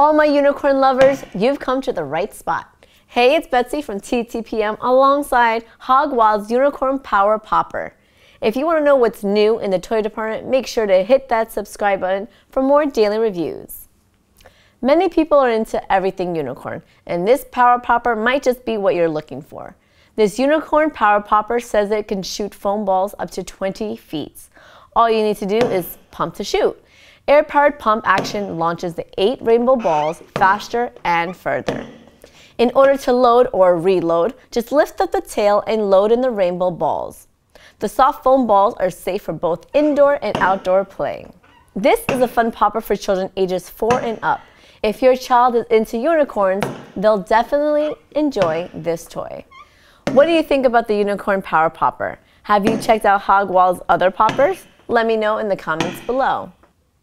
All my unicorn lovers, you've come to the right spot. Hey, it's Betsy from TTPM alongside Hog Wild's Unicorn Power Popper. If you want to know what's new in the toy department, make sure to hit that subscribe button for more daily reviews. Many people are into everything unicorn, and this power popper might just be what you're looking for. This unicorn power popper says it can shoot foam balls up to 20 feet. All you need to do is pump to shoot. Air-powered pump action launches the eight rainbow balls faster and further. In order to load or reload, just lift up the tail and load in the rainbow balls. The soft foam balls are safe for both indoor and outdoor play. This is a fun popper for children ages 4 and up. If your child is into unicorns, they'll definitely enjoy this toy. What do you think about the Unicorn Power Popper? Have you checked out Hog Wild's other poppers? Let me know in the comments below.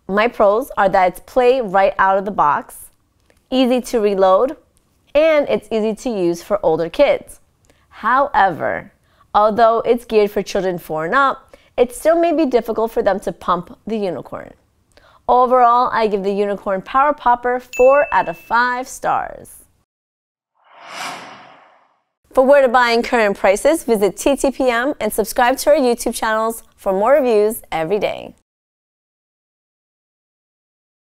My pros are that it's play right out of the box, easy to reload, and it's easy to use for older kids. However, although it's geared for children 4 and up, it still may be difficult for them to pump the unicorn. Overall, I give the Unicorn Power Popper 4 out of 5 stars. For where to buy and current prices, visit TTPM and subscribe to our YouTube channels for more reviews every day.